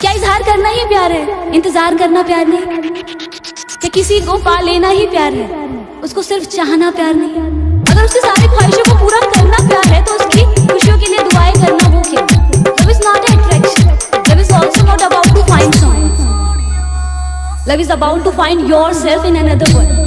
क्या इजहार करना ही प्यार है? इंतज़ार करना प्यार नहीं। क्या किसी को पा लेना ही प्यार है। उसको सिर्फ़ चाहना प्यार नहीं। अगर उसकी सारी ख्वाहिशों को पूरा करना प्यार है तो उसकी खुशियों के लिए दुआएँ करना वो क्या? Love is not attraction love is also not about to find love is about to find your self in another world